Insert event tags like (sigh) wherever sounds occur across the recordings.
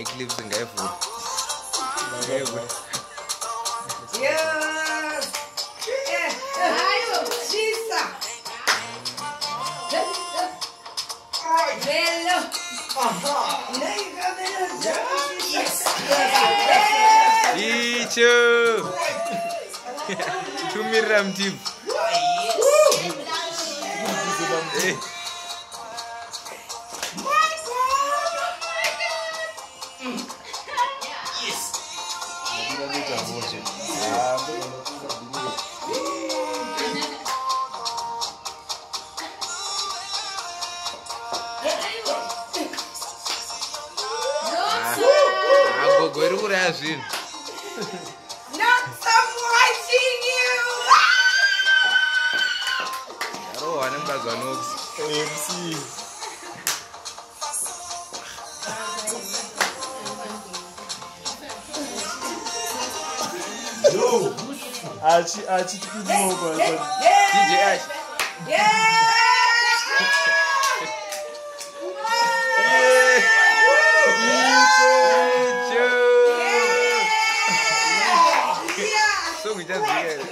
eclipse ngevula ngevula yes Yes. Yes. Yes. Yes. Yes. Yes. yes icho (laughs) tumiramtibu yes. Mutipu Eh, ah, gogo iri kuraya zvinhu Not some watching you. arohwa nemukadzi wanoksi mc achi achi tikudinoka dj ash icho Sokacağız bir yere.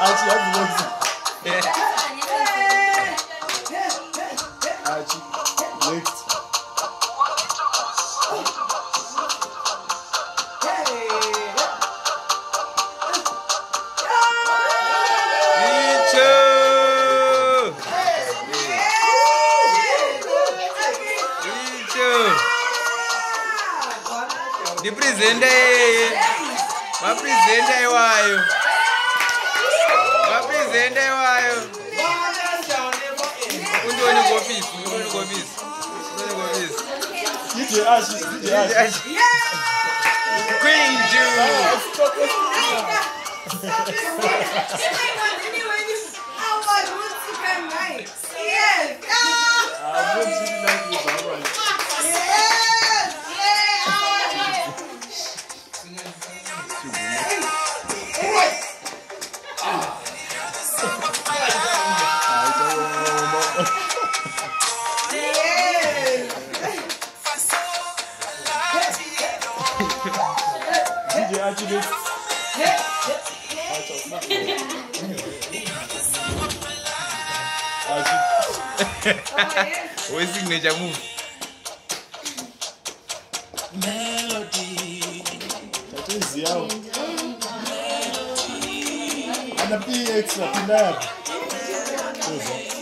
Aç ya bu ndiprezenda yeye vaprezenda iwayo vaprezenda iwayo undione kopisi undione kopisi undione kopisi DJ Ashes, DJ Ashes. Queen Jew. Yes. Ah, How'd you do? Wewe signature move. Melody. Tatizi yao. Anapiga extra kinada. Tuzo.